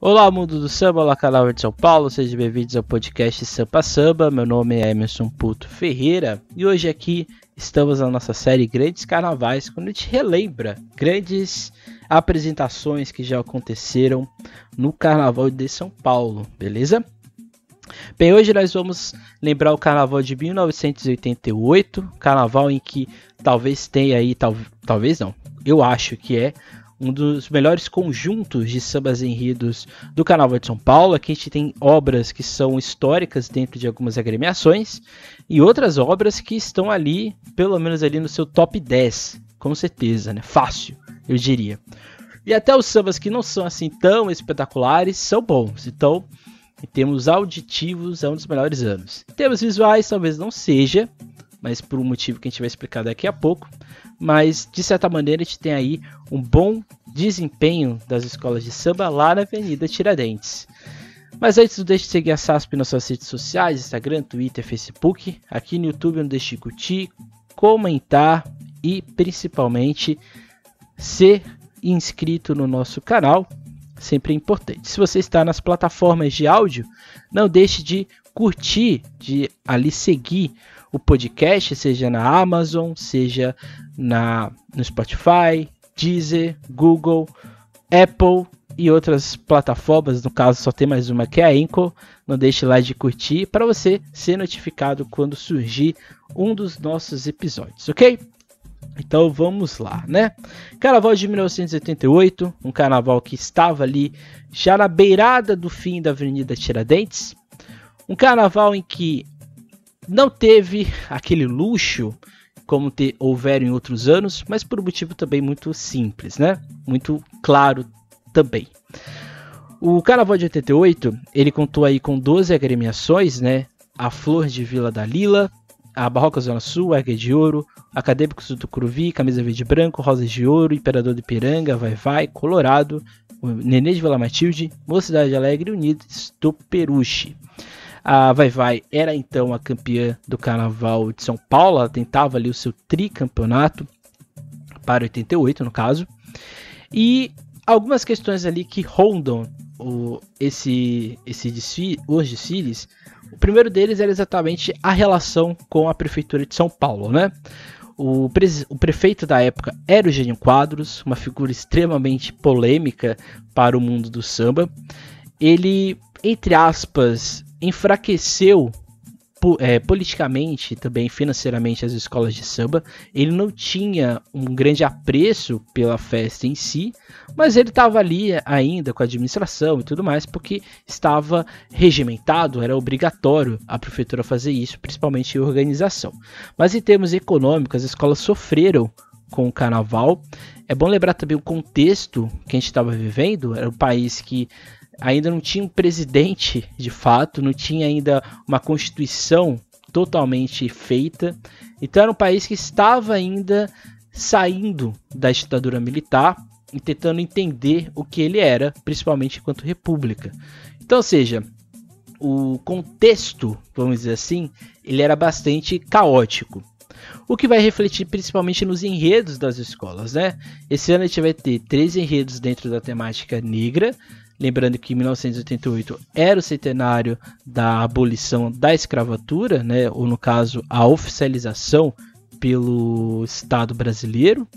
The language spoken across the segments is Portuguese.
Olá, mundo do samba, olá, canal de São Paulo, sejam bem-vindos ao podcast Sampa Samba. Meu nome é Emerson Puto Ferreira e hoje aqui estamos na nossa série Grandes Carnavais, quando a gente relembra grandes apresentações que já aconteceram no Carnaval de São Paulo, beleza? Bem, hoje nós vamos lembrar o Carnaval de 1988, Carnaval em que talvez tenha aí, tal, talvez não, eu acho que é um dos melhores conjuntos de sambas enredos do Carnaval de São Paulo. Aqui a gente tem obras que são históricas dentro de algumas agremiações e outras obras que estão ali, pelo menos ali no seu top 10, com certeza, né? Fácil, eu diria. E até os sambas que não são assim tão espetaculares são bons. Então, em termos auditivos, é um dos melhores anos. Em termos visuais, talvez não seja, mas por um motivo que a gente vai explicar daqui a pouco mas de certa maneira a gente tem aí um bom desempenho das escolas de samba lá na Avenida Tiradentes. Mas antes, não deixe de seguir a SASP nas suas redes sociais, Instagram, Twitter, Facebook. Aqui no YouTube, não deixe de curtir, comentar e principalmente ser inscrito no nosso canal. Sempre é importante. Se você está nas plataformas de áudio, não deixe de curtir, de ali seguir o podcast, seja na Amazon, seja na, no Spotify, Deezer, Google, Apple e outras plataformas. No caso, só tem mais uma que é a Anchor. Não deixe lá de curtir para você ser notificado quando surgir um dos nossos episódios, ok? Então vamos lá, né? Carnaval de 1988, um carnaval que estava ali já na beirada do fim da Avenida Tiradentes. Um carnaval em que não teve aquele luxo como te, houveram em outros anos, mas por um motivo também muito simples, né? Muito claro também. O Carnaval de 88, ele contou aí com 12 agremiações, né? A Flor de Vila da Lila, a Barroca Zona Sul, Águia de Ouro, Acadêmicos do Tucuruvi, Camisa Verde e Branco, Rosas de Ouro, Imperador de Piranga, Vai Vai, Colorado, Nenê de Vila Matilde, Mocidade Alegre e Unidos do Peruche. A Vai Vai era então a campeã do Carnaval de São Paulo, ela tentava ali o seu tricampeonato para 88 no caso. E algumas questões ali que rondam o, esse, esse desfile, os desfiles. O primeiro deles era exatamente a relação com a prefeitura de São Paulo, né? O, pre o, prefeito da época era o Gênio Quadros, uma figura extremamente polêmica para o mundo do samba. Ele, entre aspas, enfraqueceu é, politicamente também financeiramente as escolas de samba. Ele não tinha um grande apreço pela festa em si, mas ele estava ali ainda com a administração e tudo mais, porque estava regimentado, era obrigatório a prefeitura fazer isso, principalmente em organização. Mas em termos econômicos, as escolas sofreram com o carnaval. É bom lembrar também o contexto que a gente estava vivendo, era um país que ainda não tinha um presidente de fato, não tinha ainda uma constituição totalmente feita. Então era um país que estava ainda saindo da ditadura militar e tentando entender o que ele era, principalmente enquanto república. Então, ou seja, o contexto, vamos dizer assim, ele era bastante caótico. O que vai refletir principalmente nos enredos das escolas, né? Esse ano a gente vai ter três enredos dentro da temática negra, Lembrando que 1988 era o centenário da abolição da escravatura, né, ou no caso, a oficialização pelo Estado brasileiro.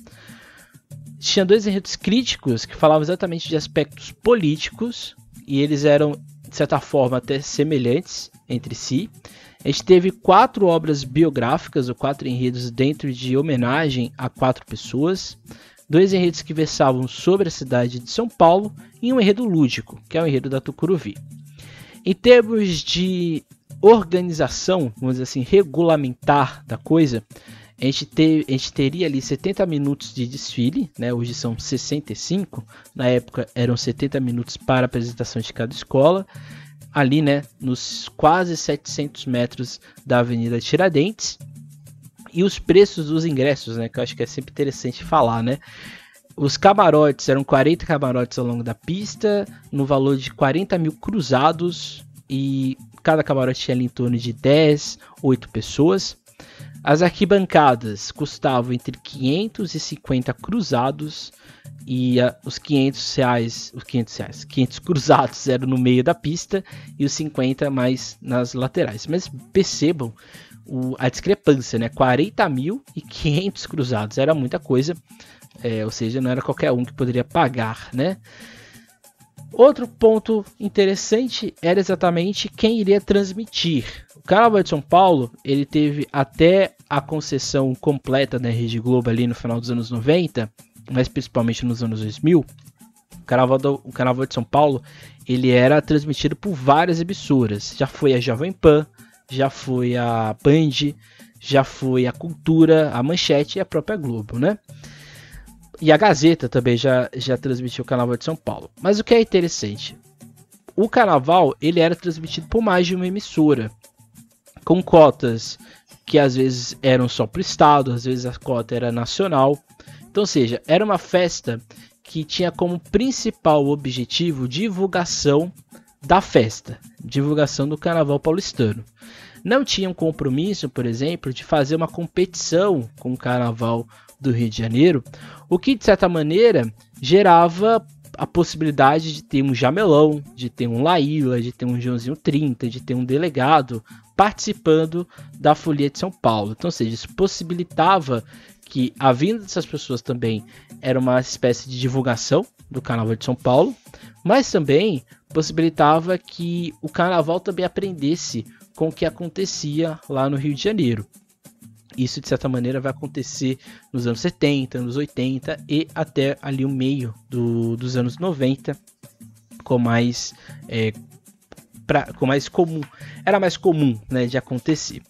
Tinha dois enredos críticos que falavam exatamente de aspectos políticos e eles eram, de certa forma, até semelhantes entre si. A gente teve quatro obras biográficas, ou quatro enredos dentro de homenagem a quatro pessoas dois enredos que versavam sobre a cidade de São Paulo e um enredo lúdico, que é o enredo da Tucuruvi. Em termos de organização, vamos dizer assim, regulamentar da coisa, a gente, a gente teria ali 70 minutos de desfile, né? hoje são 65, na época eram 70 minutos para a apresentação de cada escola, ali né, nos quase 700 metros da Avenida Tiradentes, e os preços dos ingressos, né? Que eu acho que é sempre interessante falar, né? Os camarotes eram 40 camarotes ao longo da pista, no valor de 40 mil cruzados, e cada camarote tinha ali em torno de 10, 8 pessoas. As arquibancadas custavam entre 550 cruzados e uh, os 500 reais, os 500 reais, 500 cruzados eram no meio da pista e os 50 mais nas laterais. Mas percebam o, a discrepância, né? 40 mil e 500 cruzados era muita coisa, é, ou seja, não era qualquer um que poderia pagar, né? Outro ponto interessante era exatamente quem iria transmitir. O Carnaval de São Paulo ele teve até a concessão completa da Rede Globo ali no final dos anos 90, mas principalmente nos anos 2000. O Carnaval, do, o Carnaval de São Paulo ele era transmitido por várias emissoras. Já foi a Jovem Pan, já foi a Band, já foi a Cultura, a Manchete e a própria Globo, né? E a Gazeta também já, já transmitiu o Carnaval de São Paulo. Mas o que é interessante, o Carnaval ele era transmitido por mais de uma emissora, com cotas que às vezes eram só para o estado, às vezes a cota era nacional. Então, ou seja, era uma festa que tinha como principal objetivo divulgação da festa, divulgação do Carnaval paulistano. Não tinha um compromisso, por exemplo, de fazer uma competição com o Carnaval do Rio de Janeiro, o que de certa maneira gerava a possibilidade de ter um Jamelão, de ter um Laíla, de ter um Joãozinho 30, de ter um delegado participando da Folia de São Paulo. Então, ou seja, isso possibilitava que a vinda dessas pessoas também era uma espécie de divulgação do Carnaval de São Paulo, mas também possibilitava que o Carnaval também aprendesse com o que acontecia lá no Rio de Janeiro. Isso, de certa maneira, vai acontecer nos anos 70, anos 80 e até ali o meio do, dos anos 90, com mais, é, pra, com mais comum. Era mais comum né, de acontecer.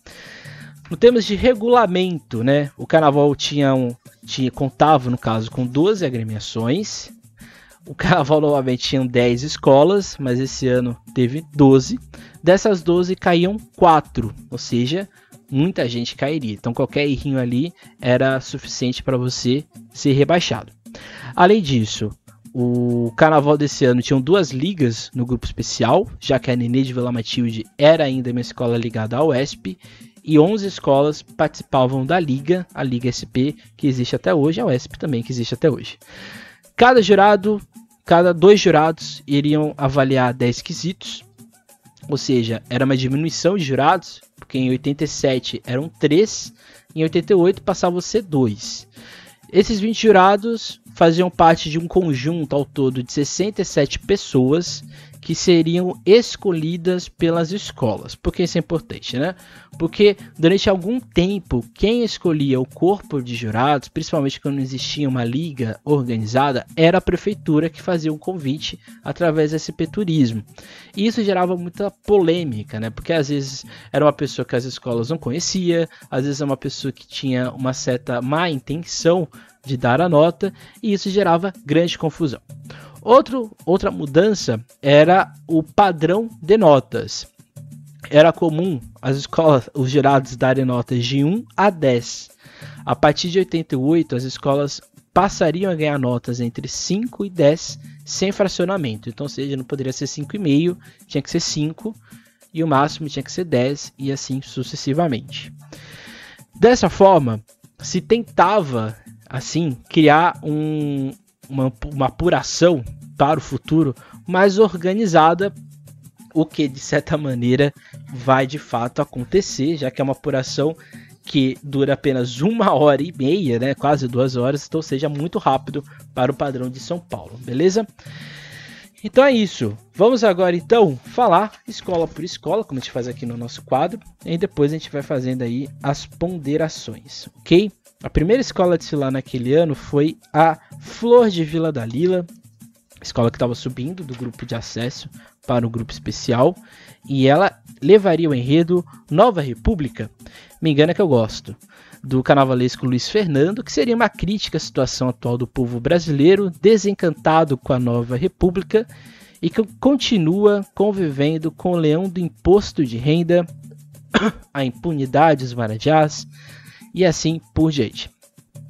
No termos de regulamento, né, o carnaval tinha, um, tinha contava, no caso, com 12 agremiações. O carnaval novamente tinha 10 escolas, mas esse ano teve 12. Dessas 12 caíam 4, ou seja, muita gente cairia. Então qualquer errinho ali era suficiente para você ser rebaixado. Além disso, o carnaval desse ano tinham duas ligas no grupo especial, já que a Nenê de Vila Matilde era ainda uma escola ligada ao UESP, e 11 escolas participavam da liga, a Liga SP, que existe até hoje, a UESP também, que existe até hoje. Cada jurado, cada dois jurados iriam avaliar 10 quesitos, ou seja, era uma diminuição de jurados, porque em 87 eram 3, em 88 passavam a ser 2. Esses 20 jurados faziam parte de um conjunto ao todo de 67 pessoas que seriam escolhidas pelas escolas. Por que isso é importante, né? Porque durante algum tempo, quem escolhia o corpo de jurados, principalmente quando existia uma liga organizada, era a prefeitura que fazia um convite através desse peturismo. E isso gerava muita polêmica, né? Porque às vezes era uma pessoa que as escolas não conhecia, às vezes é uma pessoa que tinha uma certa má intenção de dar a nota, e isso gerava grande confusão. Outro, outra mudança era o padrão de notas. Era comum as escolas, os jurados darem notas de 1 a 10. A partir de 88, as escolas passariam a ganhar notas entre 5 e 10 sem fracionamento. Então, seja, não poderia ser 5,5, tinha que ser 5 e o máximo tinha que ser 10 e assim sucessivamente. Dessa forma, se tentava assim criar um, uma, uma apuração para o futuro mais organizada, o que de certa maneira vai de fato acontecer, já que é uma apuração que dura apenas uma hora e meia, né, quase duas horas, então seja muito rápido para o padrão de São Paulo, beleza? Então é isso. Vamos agora então falar escola por escola, como a gente faz aqui no nosso quadro, e depois a gente vai fazendo aí as ponderações, ok? A primeira escola a desfilar naquele ano foi a Flor de Vila da Lila, escola que estava subindo do grupo de acesso para o grupo especial, e ela levaria o enredo Nova República, me engana que eu gosto, do carnavalesco Luiz Fernando, que seria uma crítica à situação atual do povo brasileiro, desencantado com a Nova República e que continua convivendo com o leão do imposto de renda, a impunidade, os marajás, e assim por diante.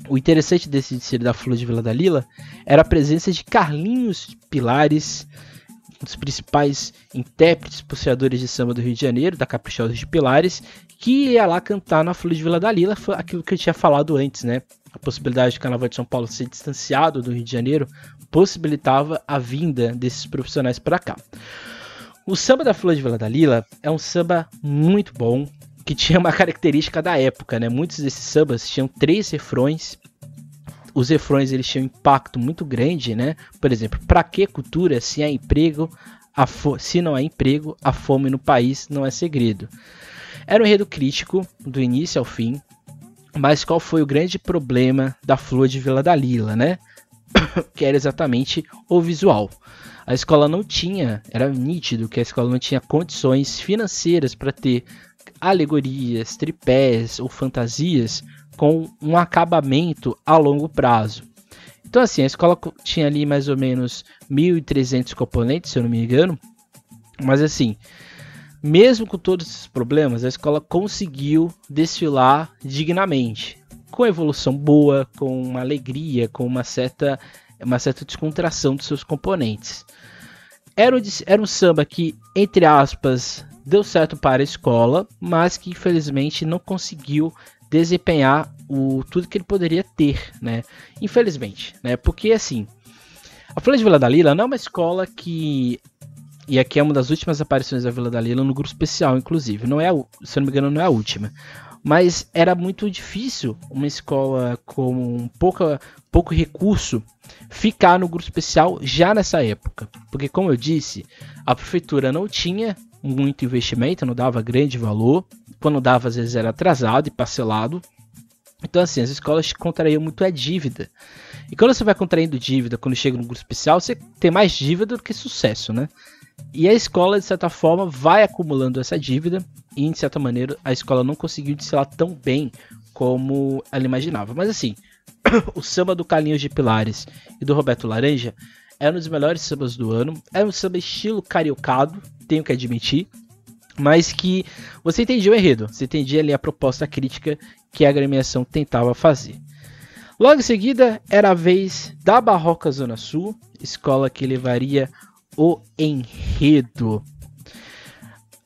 O interessante desse desfile da Flor de Vila da Lila era a presença de Carlinhos Pilares, dos principais intérpretes puxadores de samba do Rio de Janeiro, da Caprichosa de Pilares, que ia lá cantar na Flor de Vila da Lila, foi aquilo que eu tinha falado antes, né? A possibilidade de Carnaval de São Paulo ser distanciado do Rio de Janeiro possibilitava a vinda desses profissionais para cá. O samba da Flor de Vila da Lila é um samba muito bom, que tinha uma característica da época, né? Muitos desses sambas tinham três refrões. Os refrões eles tinham um impacto muito grande, né? Por exemplo, para que cultura se há emprego, se não há emprego, a fome no país não é segredo. Era um enredo crítico do início ao fim, mas qual foi o grande problema da Flor de Vila da Lila, né? Que era exatamente o visual. A escola não tinha, era nítido que a escola não tinha condições financeiras para ter alegorias, tripés ou fantasias com um acabamento a longo prazo. Então, assim, a escola tinha ali mais ou menos 1.300 componentes, se eu não me engano, mas assim, mesmo com todos esses problemas, a escola conseguiu desfilar dignamente, com evolução boa, com uma alegria, com uma certa, uma certa descontração dos seus componentes. Era um, era um samba que, entre aspas, deu certo para a escola, mas que infelizmente não conseguiu desempenhar o tudo que ele poderia ter, né? Infelizmente, né? Porque assim, a Folha de Vila da Lila não é uma escola que e aqui é uma das últimas aparições da Vila da Lila no grupo especial, inclusive. Não é, se eu não me engano, não é a última. Mas era muito difícil uma escola com pouca, pouco recurso ficar no grupo especial já nessa época. Porque, como eu disse, a prefeitura não tinha muito investimento, não dava grande valor. Quando dava, às vezes era atrasado e parcelado. Então, assim, as escolas contraíam muito a dívida. E quando você vai contraindo dívida, quando chega no grupo especial, você tem mais dívida do que sucesso, né? E a escola, de certa forma, vai acumulando essa dívida. E, de certa maneira, a escola não conseguiu desfilar tão bem como ela imaginava. Mas, assim, o samba do Carlinhos de Pilares e do Roberto Laranja é um dos melhores sambas do ano. É um samba estilo cariocado, tenho que admitir. Mas que você entendia o enredo, você entendia ali a proposta crítica que a agremiação tentava fazer. Logo em seguida, era a vez da Barroca Zona Sul, escola que levaria o enredo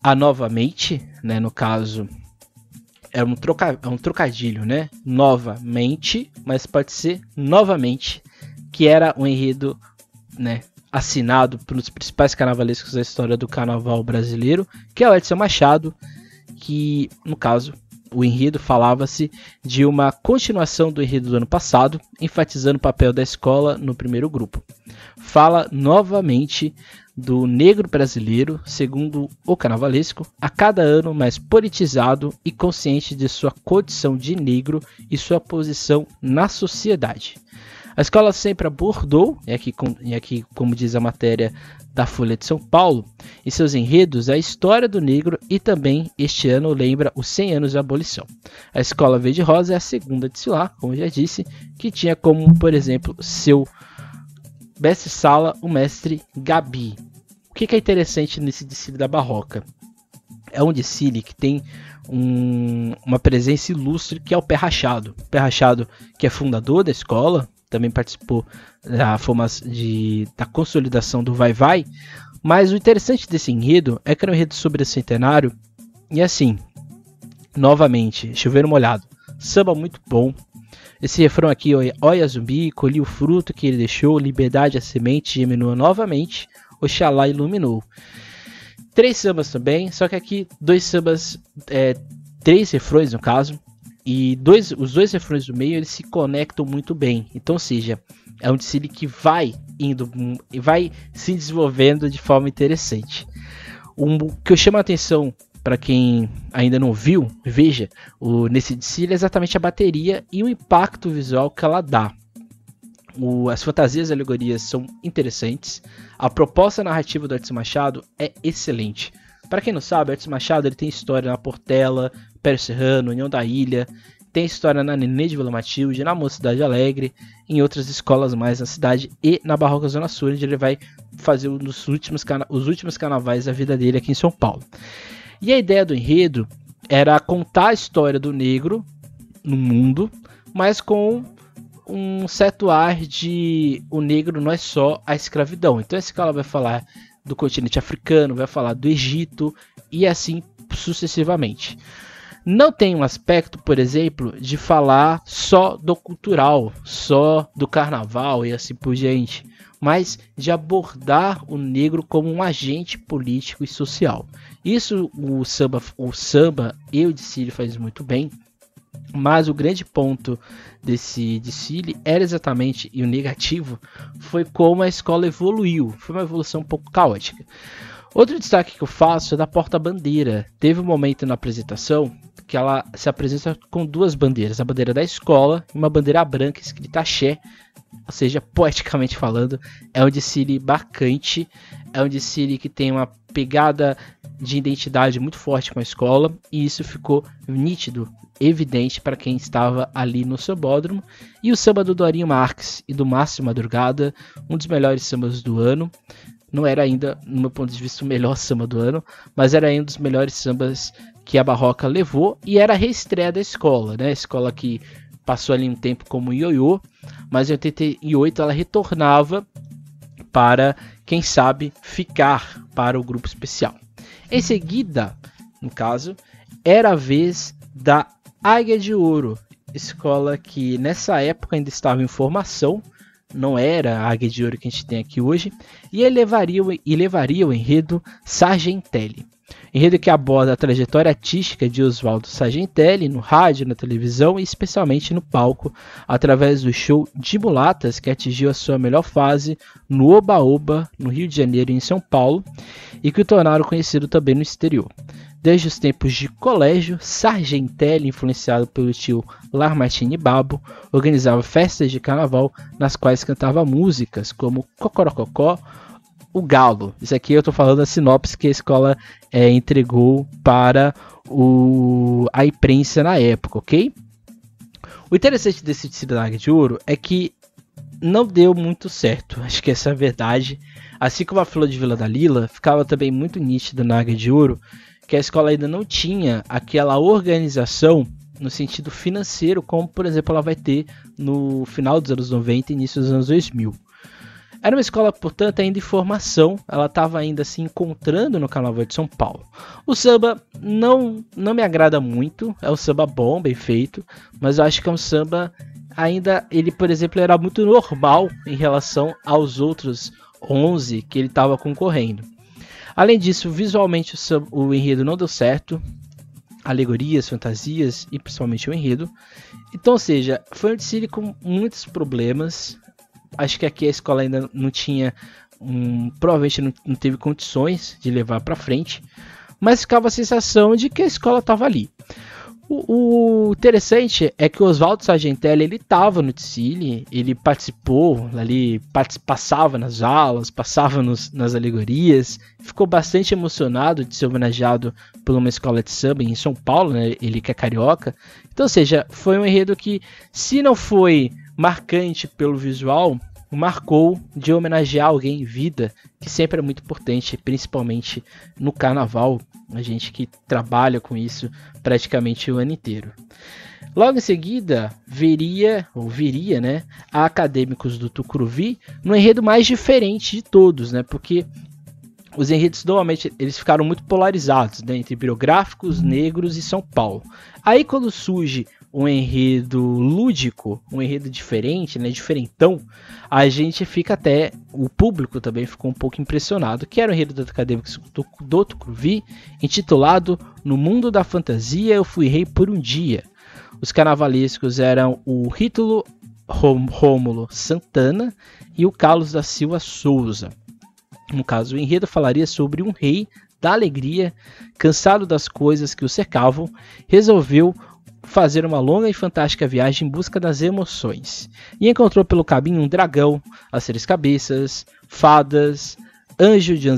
a novamente, né, no caso, é um, troca, é um trocadilho, né? Novamente, mas pode ser novamente, que era um enredo né, assinado pelos principais carnavalescos da história do carnaval brasileiro, que é o Edson Machado, que no caso o enredo falava-se de uma continuação do enredo do ano passado, enfatizando o papel da escola no primeiro grupo. Fala novamente do negro brasileiro, segundo o carnavalesco, a cada ano mais politizado e consciente de sua condição de negro e sua posição na sociedade. A escola sempre abordou, e aqui, e aqui como diz a matéria da Folha de São Paulo, em seus enredos a história do negro e também este ano lembra os 100 anos da abolição. A escola Verde Rosa é a segunda de Silá, como já disse, que tinha como, por exemplo, seu mestre-sala o mestre Gabi. O que é interessante nesse desfile da Barroca? É um desfile que tem um, uma presença ilustre que é o Pé Rachado. O Pé Rachado, que é fundador da escola, também participou da, de, da consolidação do Vai Vai. Mas o interessante desse enredo é que era um enredo sobre o centenário. E assim, novamente, chover molhado. Samba muito bom. Esse refrão aqui, olha zumbi, colhi o fruto que ele deixou, liberdade a semente diminua novamente, Oxalá iluminou. Três sambas também, só que aqui dois sambas, é, três refrões no caso, e dois, os dois refrões do meio eles se conectam muito bem. Então, ou seja, é um desfile que vai indo, vai se desenvolvendo de forma interessante. O que eu chamo a atenção para quem ainda não viu, veja, o, nesse desfile é exatamente a bateria e o impacto visual que ela dá. O, as fantasias e alegorias são interessantes. A proposta narrativa do Artes Machado é excelente. Para quem não sabe, Artes Machado ele tem história na Portela, Pérez Serrano, União da Ilha, tem história na Nenê de Vila Matilde, na Mocidade Alegre, em outras escolas mais na cidade e na Barroca Zona Sul, onde ele vai fazer um dos últimos, os últimos carnavais da vida dele aqui em São Paulo. E a ideia do enredo era contar a história do negro no mundo, mas com um certo ar de o negro não é só a escravidão. Então esse cara vai falar do continente africano, vai falar do Egito e assim sucessivamente. Não tem um aspecto, por exemplo, de falar só do cultural, só do carnaval e assim por diante, mas de abordar o negro como um agente político e social. Isso o samba, o samba e o Dicílio faz muito bem, mas o grande ponto desse desfile era exatamente, e o negativo, foi como a escola evoluiu. Foi uma evolução um pouco caótica. Outro destaque que eu faço é da porta-bandeira. Teve um momento na apresentação que ela se apresenta com duas bandeiras, a bandeira da escola e uma bandeira branca escrita axé, ou seja, poeticamente falando, é um desfile bacante, é um desfile que tem uma pegada de identidade muito forte com a escola e isso ficou nítido, evidente para quem estava ali no sambódromo. E o samba do Dorinho Marques e do Márcio Madrugada, um dos melhores sambas do ano. Não era ainda, no meu ponto de vista, o melhor samba do ano, mas era um dos melhores sambas que a Barroca levou e era a reestreia da escola, né? A escola que passou ali um tempo como ioiô, mas em 88 ela retornava para, quem sabe, ficar para o grupo especial. Em seguida, no caso, era a vez da Águia de Ouro, escola que nessa época ainda estava em formação, não era a Águia de Ouro que a gente tem aqui hoje, e levaria, e levaria o enredo Sargentelli. Enredo que aborda a trajetória artística de Oswaldo Sargentelli no rádio, na televisão e especialmente no palco, através do show de mulatas que atingiu a sua melhor fase no Oba Oba, no Rio de Janeiro e em São Paulo, e que o tornaram conhecido também no exterior. Desde os tempos de colégio, Sargentelli, influenciado pelo tio Larmartini Babo, organizava festas de carnaval nas quais cantava músicas como Cocorococó, o Galo. Isso aqui eu estou falando da sinopse que a escola é, entregou para o, a imprensa na época, ok? O interessante desse Cidade de Ouro é que não deu muito certo, acho que essa é a verdade. Assim como a Flor de Vila da Lila, ficava também muito nítido na Águia de Ouro que a escola ainda não tinha aquela organização no sentido financeiro, como por exemplo ela vai ter no final dos anos 90 e início dos anos 2000. Era uma escola, portanto, ainda em formação, ela estava ainda se encontrando no Carnaval de São Paulo. O samba não, não me agrada muito, é um samba bom, bem feito, mas eu acho que é um samba ainda, ele, por exemplo, era muito normal em relação aos outros 11 que ele estava concorrendo. Além disso, visualmente o, enredo não deu certo, alegorias, fantasias e principalmente o enredo. Então, ou seja, foi um desfile com muitos problemas, acho que aqui a escola ainda não tinha, um, provavelmente não, não teve condições de levar para frente, mas ficava a sensação de que a escola estava ali. O, interessante é que o Oswaldo Sargentelli ele estava no Ticile, ele participou ali, passava nas aulas, passava nos, nas alegorias, ficou bastante emocionado de ser homenageado por uma escola de samba em São Paulo, né? ele que é carioca. Então, ou seja, foi um enredo que, se não foi marcante pelo visual, marcou de homenagear alguém em vida, que sempre é muito importante, principalmente no carnaval, a gente que trabalha com isso praticamente o ano inteiro. Logo em seguida, veria, ou viria, né, a Acadêmicos do Tucuruvi no enredo mais diferente de todos, né, porque os enredos normalmente eles ficaram muito polarizados né, entre biográficos, negros e São Paulo. Aí quando surge um enredo lúdico, um enredo diferente, né, diferentão, a gente fica até, o público também ficou um pouco impressionado, que era o enredo do Acadêmicos do, do Tucuruvi, intitulado No Mundo da Fantasia Eu Fui Rei por um Dia. Os carnavalescos eram o Rítulo Rômulo Santana e o Carlos da Silva Souza. No caso, o enredo falaria sobre um rei da alegria, cansado das coisas que o cercavam, resolveu fazer uma longa e fantástica viagem em busca das emoções. E encontrou pelo caminho um dragão, as três cabeças, fadas, anjo de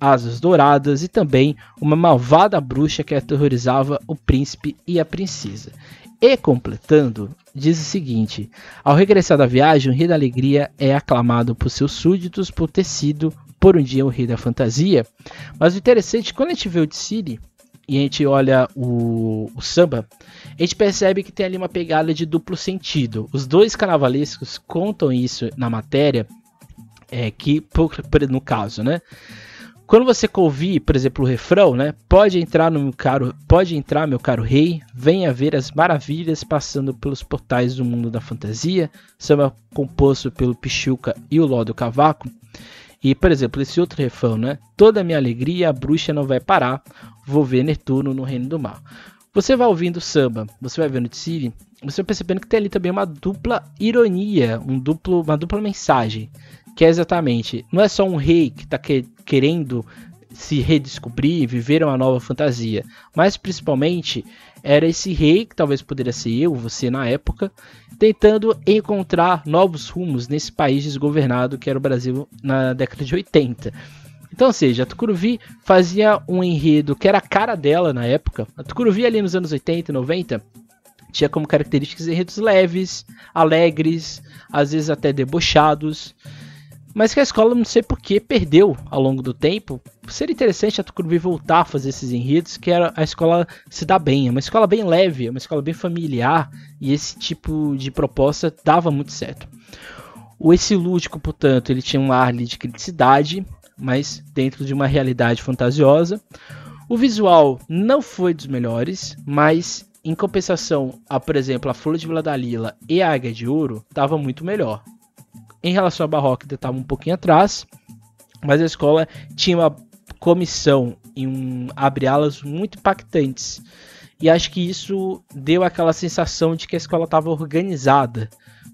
asas, douradas e também uma malvada bruxa que aterrorizava o príncipe e a princesa. E completando, diz o seguinte: ao regressar da viagem, o rei da alegria é aclamado por seus súditos por ter sido por um dia o rei da fantasia. Mas o interessante, quando a gente vê o Tsiri, e a gente olha o, o, samba, a gente percebe que tem ali uma pegada de duplo sentido. Os dois carnavalescos contam isso na matéria, é, que no caso, né? Quando você ouvir, por exemplo, o refrão, né? Pode entrar no meu caro, pode entrar, meu caro rei, venha ver as maravilhas passando pelos portais do mundo da fantasia, samba composto pelo Pichuca e o Ló do Cavaco. E, por exemplo, esse outro refrão, né? Toda minha alegria, a bruxa não vai parar, vou ver Netuno no reino do mar. Você vai ouvindo samba, você vai vendo Tsiri, você vai percebendo que tem ali também uma dupla ironia, um duplo, uma dupla mensagem, que é exatamente, não é só um rei que está que, querendo se redescobrir, viver uma nova fantasia, mas principalmente era esse rei, que talvez poderia ser eu, você na época, tentando encontrar novos rumos nesse país desgovernado que era o Brasil na década de 80. Então, ou seja, a Tucuruvi fazia um enredo que era a cara dela na época. A Tucuruvi ali nos anos 80 e 90 tinha como características enredos leves, alegres, às vezes até debochados. Mas que a escola, não sei porquê, perdeu ao longo do tempo. Seria interessante a Tucuruvi voltar a fazer esses enredos, que era a escola se dá bem. É uma escola bem leve, é uma escola bem familiar. E esse tipo de proposta dava muito certo. O Esse Lúdico, portanto, ele tinha um ar de criticidade, mas dentro de uma realidade fantasiosa. O visual não foi dos melhores, mas em compensação, a, por exemplo, a Flor de Vila Dalila e a Águia de Ouro estava muito melhor. Em relação à Barroca, estava um pouquinho atrás, mas a escola tinha uma comissão e um abre-alas muito impactantes. E acho que isso deu aquela sensação de que a escola estava organizada.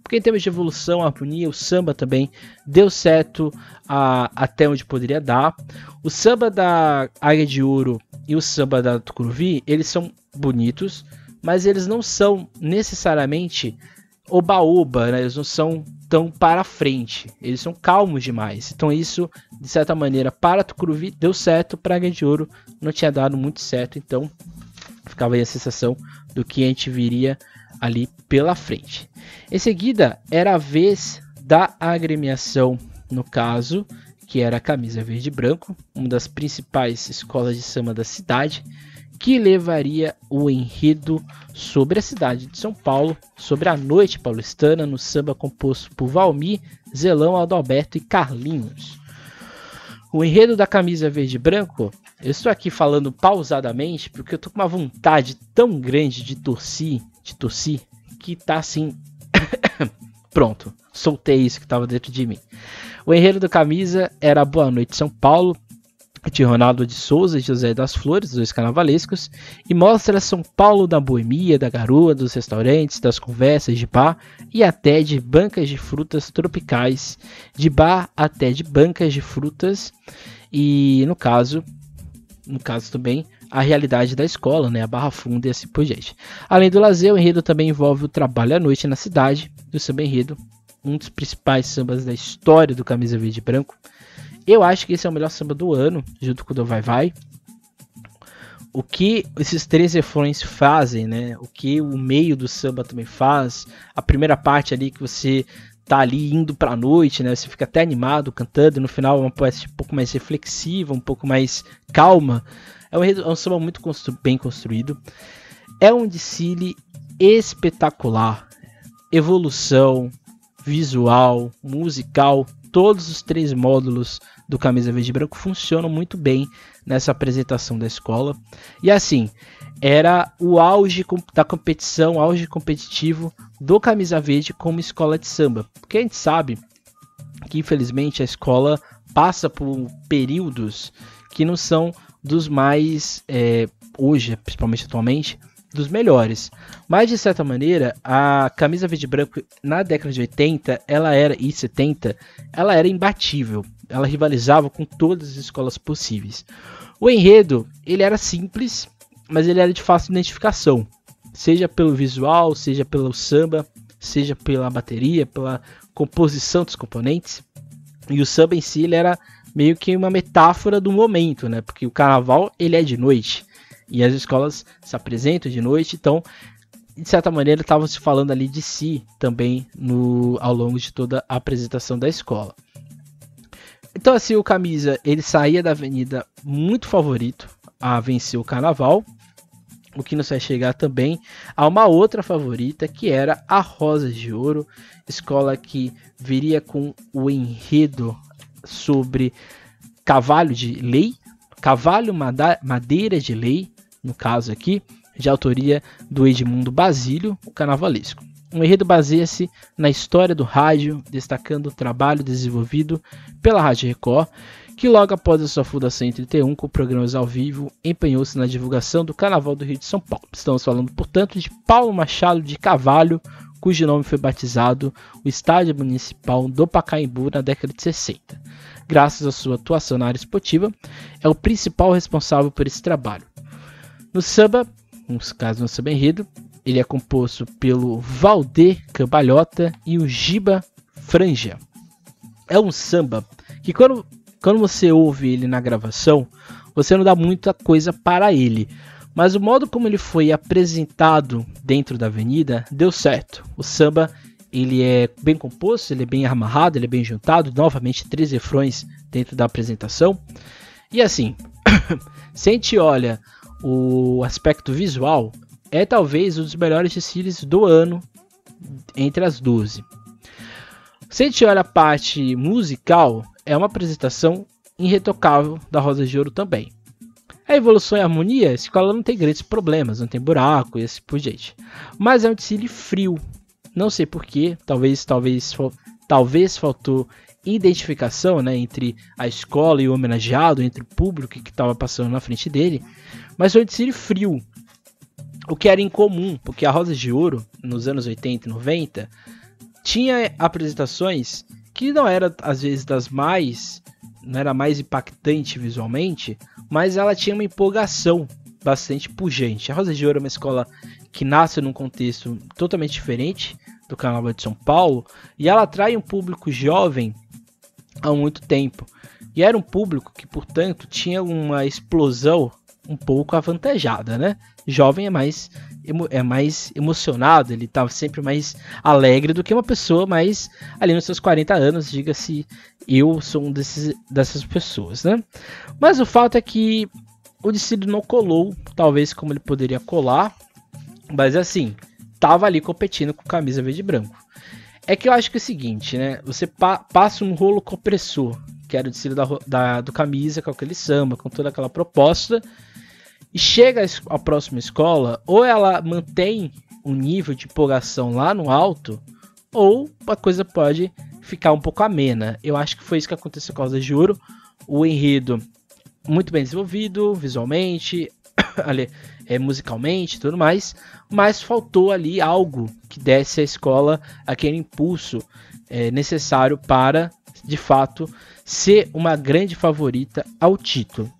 Porque em termos de evolução, harmonia, o samba também deu certo a, até onde poderia dar. O samba da Águia de Ouro e o samba da Tucuruvi, eles são bonitos, mas eles não são necessariamente oba-oba, né? eles não são tão para frente, eles são calmos demais. Então isso, de certa maneira, para a Tucuruvi deu certo, para a Águia de Ouro não tinha dado muito certo, então ficava aí a sensação do que a gente viria ali pela frente. Em seguida, era a vez da agremiação, no caso, que era a Camisa Verde e Branco, uma das principais escolas de samba da cidade, que levaria o enredo sobre a cidade de São Paulo, sobre a noite paulistana, no samba composto por Valmir, Zelão, Adalberto e Carlinhos. O enredo da camisa verde e branco, eu estou aqui falando pausadamente porque eu tô com uma vontade tão grande de torcer, de tossir, que tá assim. Pronto, soltei isso que estava dentro de mim. O enredo da camisa era Boa Noite São Paulo, de Ronaldo de Souza e José das Flores, dois carnavalescos, e mostra São Paulo da boemia, da garoa, dos restaurantes, das conversas de bar e até de bancas de frutas tropicais, de bar até de bancas de frutas e no caso, no caso também a realidade da escola, né, a Barra Funda e assim por diante. Além do lazer, o enredo também envolve o trabalho à noite na cidade, do samba enredo, um dos principais sambas da história do Camisa Verde e Branco. Eu acho que esse é o melhor samba do ano, junto com o do Vai Vai. O que esses três refrões fazem, né? O que o meio do samba também faz. A primeira parte ali que você tá ali indo pra noite, né? Você fica até animado cantando, e no final é uma poesia um pouco mais reflexiva, um pouco mais calma. É um, é um samba muito constru bem construído. É um desfile espetacular. Evolução, visual, musical, todos os três módulos do Camisa Verde e Branco funcionam muito bem nessa apresentação da escola. E assim, era o auge da competição, auge competitivo do Camisa Verde como escola de samba. Porque a gente sabe que infelizmente a escola passa por períodos que não são dos mais, é, hoje, principalmente atualmente, dos melhores. Mas de certa maneira, a camisa verde branco na década de 80, ela era e 70, ela era imbatível. Ela rivalizava com todas as escolas possíveis. O enredo, ele era simples, mas ele era de fácil identificação, seja pelo visual, seja pelo samba, seja pela bateria, pela composição dos componentes. E o samba em si ele era meio que uma metáfora do momento, né? Porque o carnaval ele é de noite. E as escolas se apresentam de noite, então, de certa maneira, estavam se falando ali de si também no, ao longo de toda a apresentação da escola. Então, assim, o Camisa ele saía da avenida muito favorito a vencer o carnaval. O que nos vai chegar também a uma outra favorita que era a Rosa de Ouro, escola que viria com o enredo sobre Cavalho de Lei, Cavalho Madeira de Lei, no caso aqui, de autoria do Edmundo Basílio, o carnavalesco. O enredo baseia-se na história do rádio, destacando o trabalho desenvolvido pela Rádio Record, que logo após a sua fundação em 31, com programas ao vivo, empenhou-se na divulgação do Carnaval do Rio de São Paulo. Estamos falando, portanto, de Paulo Machado de Cavalho, cujo nome foi batizado o Estádio Municipal do Pacaembu na década de 60. Graças à sua atuação na área esportiva, é o principal responsável por esse trabalho. No samba, nos casos no samba enredo, ele é composto pelo Valder Cambalhota e o Giba Franja. É um samba que quando, quando você ouve ele na gravação, você não dá muita coisa para ele. Mas o modo como ele foi apresentado dentro da avenida deu certo. O samba ele é bem composto, ele é bem amarrado, ele é bem juntado. Novamente, três refrões dentro da apresentação. E assim, se a gente olha o aspecto visual, é talvez um dos melhores desfiles do ano entre as 12. Se a gente olha a parte musical, é uma apresentação irretocável da Rosa de Ouro também. A evolução e a harmonia, a escola não tem grandes problemas, não tem buraco e assim por diante. Mas é um desfile frio. Não sei porquê, talvez, talvez, talvez faltou identificação né, entre a escola e o homenageado, entre o público que estava passando na frente dele. Mas foi um desfile frio. O que era incomum, porque a Rosa de Ouro, nos anos 80 e 90, tinha apresentações que não era às vezes das mais não era mais impactante visualmente, mas ela tinha uma empolgação bastante pujante. A Rosa de Ouro é uma escola que nasce num contexto totalmente diferente do Carnaval de São Paulo e ela atrai um público jovem há muito tempo. E era um público que, portanto, tinha uma explosão um pouco avantajada, né? Jovem é mais é mais emocionado, ele tá sempre mais alegre do que uma pessoa mais ali nos seus 40 anos, diga-se, eu sou um desses, dessas pessoas, né? Mas o fato é que o desfile não colou, talvez como ele poderia colar, mas assim, tava ali competindo com camisa verde e branco. É que eu acho que é o seguinte, né? Você pa passa um rolo compressor, que era o desfile da, da, do camisa, com aquele samba, com toda aquela proposta, e chega à próxima escola, ou ela mantém um nível de empolgação lá no alto, ou a coisa pode ficar um pouco amena. Eu acho que foi isso que aconteceu com a Causa de Ouro. O enredo muito bem desenvolvido, visualmente, ali, é, musicalmente tudo mais, mas faltou ali algo que desse à escola aquele impulso é, necessário para, de fato, ser uma grande favorita ao título.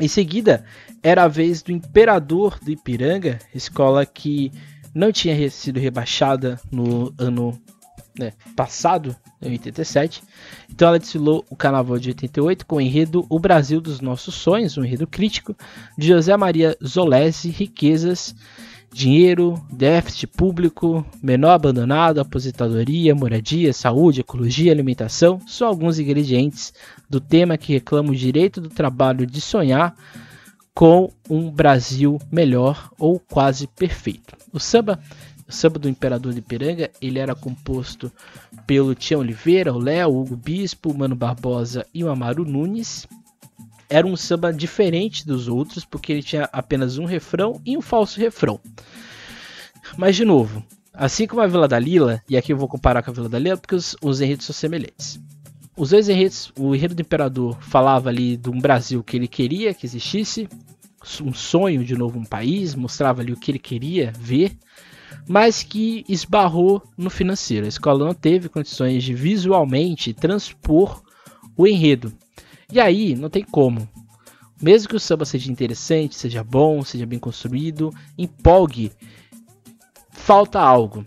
Em seguida, era a vez do Imperador do Ipiranga, escola que não tinha sido rebaixada no ano né, passado, em 87. Então ela desfilou o Carnaval de 88 com o enredo O Brasil dos Nossos Sonhos, um enredo crítico de José Maria Zolese, Riquezas, Dinheiro, Déficit Público, Menor Abandonado, Aposentadoria, Moradia, Saúde, Ecologia, Alimentação, são alguns ingredientes do tema que reclama o direito do trabalho de sonhar com um Brasil melhor ou quase perfeito. O samba, o samba do Imperador de Ipiranga, ele era composto pelo Tião Oliveira, o Léo, o Hugo Bispo, o Mano Barbosa e o Amaro Nunes. Era um samba diferente dos outros, porque ele tinha apenas um refrão e um falso refrão. Mas, de novo, assim como a Vila da Lila, e aqui eu vou comparar com a Vila da Lila, porque os, os enredos são semelhantes. Os dois enredos, o enredo do Imperador falava ali de um Brasil que ele queria que existisse, um sonho de novo um país, mostrava ali o que ele queria ver, mas que esbarrou no financeiro. A escola não teve condições de visualmente transpor o enredo. E aí não tem como. Mesmo que o samba seja interessante, seja bom, seja bem construído, empolgue, falta algo.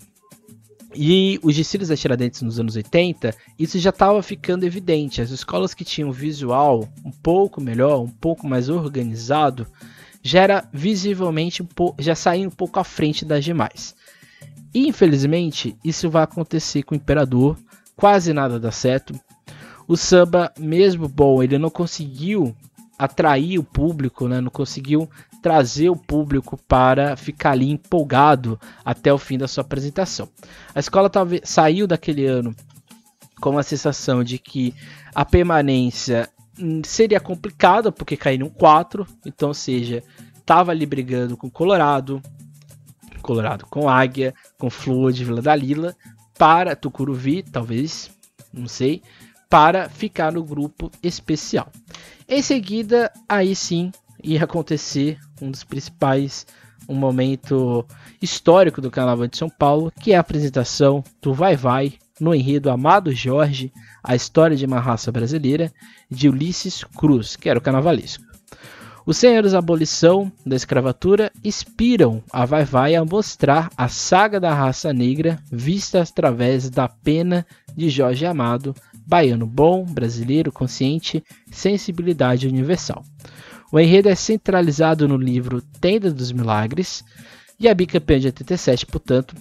E os desfiles da Tiradentes nos anos 80, isso já estava ficando evidente. As escolas que tinham visual um pouco melhor, um pouco mais organizado, já era visivelmente um já saía um pouco à frente das demais. E, infelizmente, isso vai acontecer com o Imperador. Quase nada dá certo. O samba, mesmo bom, ele não conseguiu atrair o público, né? não conseguiu trazer o público para ficar ali empolgado até o fim da sua apresentação. A escola talvez saiu daquele ano com a sensação de que a permanência hum, seria complicado porque caíram quatro, então, seja, tava ali brigando com Colorado, Colorado com Águia, com Flor de Vila da Lila, para Tucuruvi, talvez, não sei, para ficar no grupo especial. Em seguida, aí sim ia acontecer um dos principais, um momento histórico do Carnaval de São Paulo, que é a apresentação do Vai Vai no enredo Amado Jorge, a história de uma raça brasileira, de Ulisses Cruz, que era o carnavalesco. Os senhores da abolição da escravatura inspiram a Vai Vai a mostrar a saga da raça negra vista através da pena de Jorge Amado, baiano bom, brasileiro, consciente, sensibilidade universal. O enredo é centralizado no livro Tenda dos Milagres e a bicampeã de 87, portanto,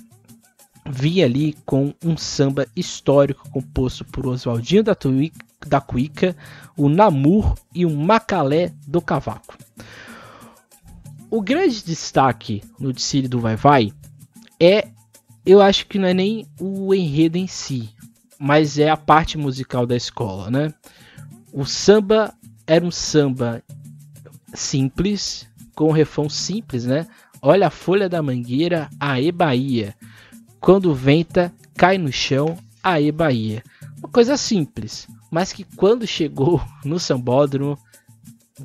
vinha ali com um samba histórico composto por Oswaldinho da, da Cuica, o Namur e o Macalé do Cavaco. O grande destaque no desfile do Vai Vai é, eu acho que não é nem o enredo em si, mas é a parte musical da escola, né? O samba era um samba simples, com um refrão simples, né? Olha a folha da mangueira, aê Bahia. Quando venta, cai no chão, aê Bahia. Uma coisa simples, mas que quando chegou no sambódromo,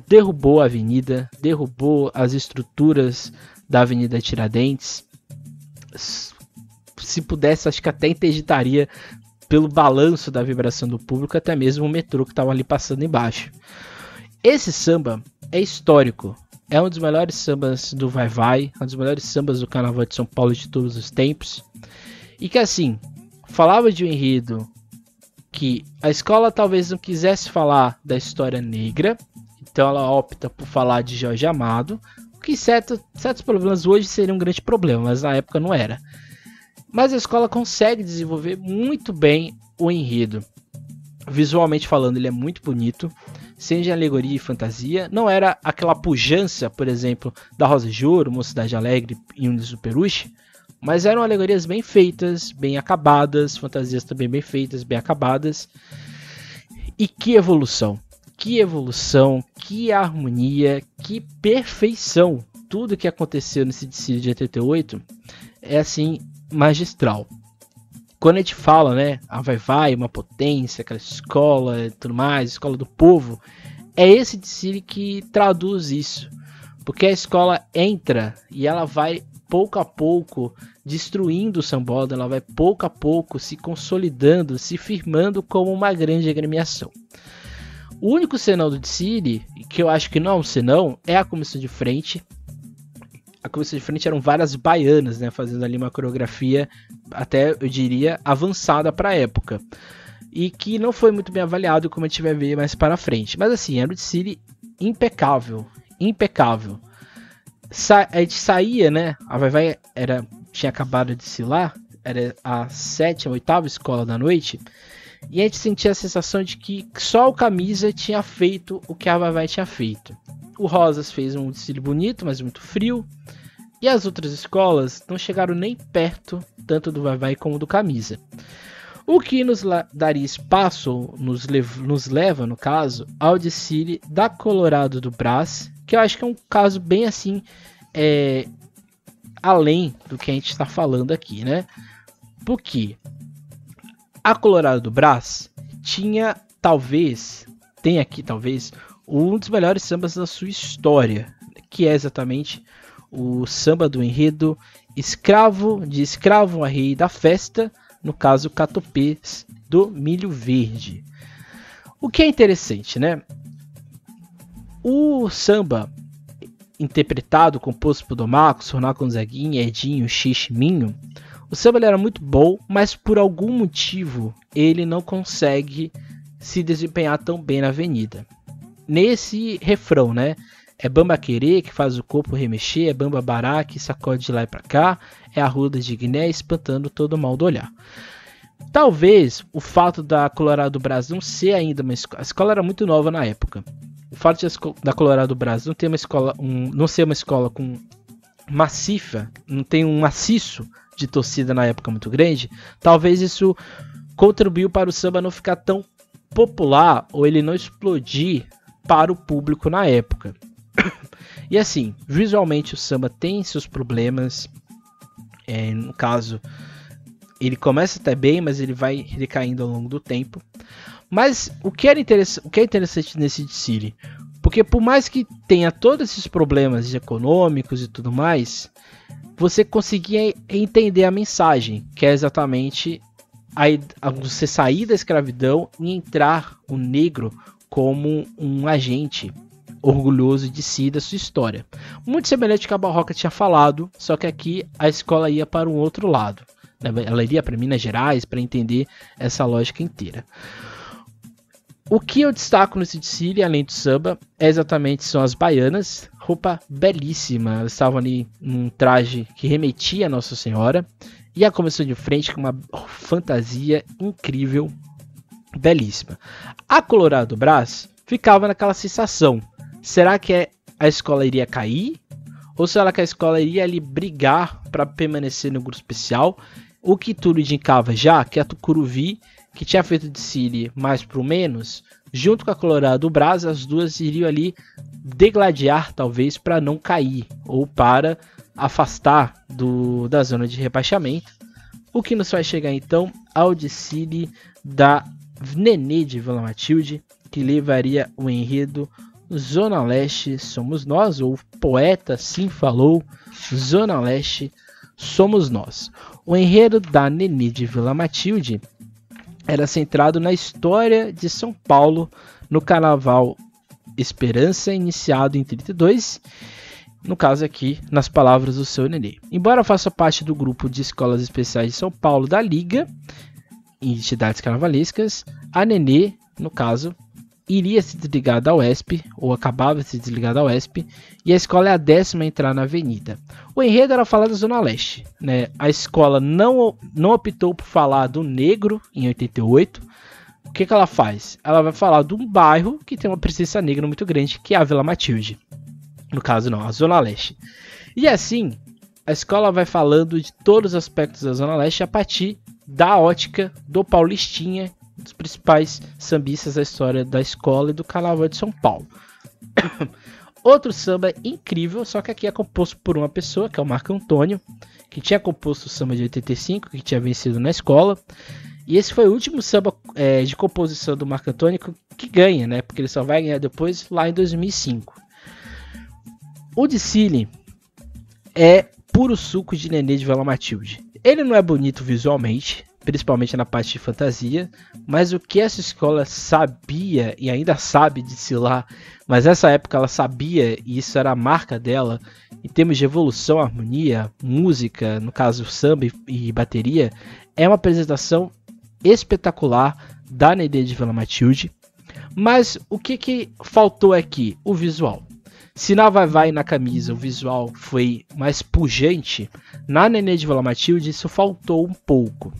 derrubou a avenida, derrubou as estruturas da Avenida Tiradentes. Se pudesse, acho que até interditaria pelo balanço da vibração do público, até mesmo o metrô que estava ali passando embaixo. Esse samba é histórico. É um dos melhores sambas do Vai Vai, um dos melhores sambas do Carnaval de São Paulo de todos os tempos. E que assim, falava de um enredo que a escola talvez não quisesse falar da história negra, então ela opta por falar de Jorge Amado, o que certo, certos problemas hoje seriam um grande problema, mas na época não era. Mas a escola consegue desenvolver muito bem o enredo. Visualmente falando, ele é muito bonito, seja alegoria e fantasia. Não era aquela pujança, por exemplo, da Rosa de Ouro, Mocidade Alegre e Unis do Peruche, mas eram alegorias bem feitas, bem acabadas, fantasias também bem feitas, bem acabadas. E que evolução! Que evolução, que harmonia, que perfeição! Tudo que aconteceu nesse desfile de 88 é assim magistral. Quando a gente fala, né, a Vai Vai, uma potência, aquela escola e tudo mais, escola do povo, é esse desfile que traduz isso. Porque a escola entra e ela vai pouco a pouco destruindo o sambódromo, ela vai pouco a pouco se consolidando, se firmando como uma grande agremiação. O único senão do desfile, que eu acho que não é um senão, é a comissão de frente, a comissão de frente eram várias baianas, né, fazendo ali uma coreografia até eu diria avançada para a época. E que não foi muito bem avaliado como a gente vai ver mais para frente. Mas assim, era o desfile impecável, impecável. Sa a gente saía, né? A Vai Vai era tinha acabado de desfilar, era a sétima, oitava escola da noite. E a gente sentia a sensação de que só o camisa tinha feito o que a Vai Vai tinha feito. O Rosas fez um desfile bonito, mas muito frio. E as outras escolas não chegaram nem perto tanto do Vai Vai como do Camisa. O que nos daria espaço, nos, lev nos leva, no caso, ao desfile da Colorado do Brás, que eu acho que é um caso bem assim, é, além do que a gente está falando aqui, né? Porque a Colorado do Brás tinha, talvez, tem aqui talvez, um dos melhores sambas da sua história, que é exatamente o samba do enredo Escravo de Escravo a Rei da Festa, no caso Catopês do Milho Verde. O que é interessante, né? O samba interpretado, composto por Domaco, Sorná Gonzaguinha, Edinho, Xixminho, o samba era muito bom, mas por algum motivo ele não consegue se desempenhar tão bem na avenida nesse refrão, né? É bamba querer que faz o corpo remexer, é bamba bará que sacode de lá e pra cá, é a ruda de Guiné espantando todo mal do olhar. Talvez o fato da Colorado do Brasil não ser ainda uma escola, a escola era muito nova na época. O fato da Colorado do Brasil não ter uma escola, um, não ser uma escola com macifa, não tem um maciço de torcida na época muito grande, talvez isso contribuiu para o samba não ficar tão popular ou ele não explodir para o público na época. e assim, visualmente o samba tem seus problemas. É, no caso, ele começa até bem, mas ele vai recaindo ao longo do tempo. Mas o que, era o que é interessante nesse City? Porque por mais que tenha todos esses problemas econômicos e tudo mais, você conseguia entender a mensagem, que é exatamente a, a, você sair da escravidão e entrar o negro como um agente orgulhoso de si da sua história. Muito semelhante ao que a Barroca tinha falado, só que aqui a escola ia para um outro lado. Ela iria para Minas Gerais para entender essa lógica inteira. O que eu destaco nesse desfile, além do samba, é exatamente são as baianas, roupa belíssima. Elas estavam ali num traje que remetia a Nossa Senhora e a comissão de frente com uma fantasia incrível, belíssima. A Colorado Brás ficava naquela sensação: será que é, a escola iria cair? Ou será que a escola iria ali brigar para permanecer no grupo especial? O que tudo indicava já que a Tucuruvi que tinha feito de Siri mais pro menos, junto com a Colorado Brás, as duas iriam ali degladiar, talvez, para não cair ou para afastar do, da zona de rebaixamento. O que nos vai chegar então ao desfile da Nenê de Vila Matilde, que levaria o enredo Zona Leste Somos Nós, ou Poeta Sim Falou, Zona Leste Somos Nós. O enredo da Nenê de Vila Matilde era centrado na história de São Paulo no Carnaval Esperança, iniciado em 32, no caso aqui, nas palavras do seu Nenê. Embora faça parte do grupo de escolas especiais de São Paulo da Liga, entidades carnavalescas, a Nenê, no caso, iria se desligar da UESP, ou acabava de se desligar da UESP, e a escola é a décima a entrar na avenida. O enredo era falar da Zona Leste. Né? A escola não, não optou por falar do negro em 88. O que, que ela faz? Ela vai falar de um bairro que tem uma presença negra muito grande, que é a Vila Matilde. No caso, não, a Zona Leste. E assim, a escola vai falando de todos os aspectos da Zona Leste a partir da ótica do Paulistinha, dos principais sambistas da história da escola e do Carnaval de São Paulo. Outro samba incrível, só que aqui é composto por uma pessoa, que é o Marco Antônio, que tinha composto o samba de 85, que tinha vencido na escola. E esse foi o último samba é, de composição do Marco Antônio que ganha, né? Porque ele só vai ganhar depois lá em 2005. O de Cine é puro suco de nenê de Vela Matilde. Ele não é bonito visualmente, principalmente na parte de fantasia, mas o que essa escola sabia e ainda sabe de si lá, mas nessa época ela sabia e isso era a marca dela em termos de evolução, harmonia, música, no caso samba e bateria, é uma apresentação espetacular da Nede de Vila Matilde. Mas o que, que faltou aqui? O visual. Se na Vai Vai na camisa o visual foi mais pujante, na Nenê de Vila Matilde isso faltou um pouco.